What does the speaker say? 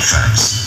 Friends.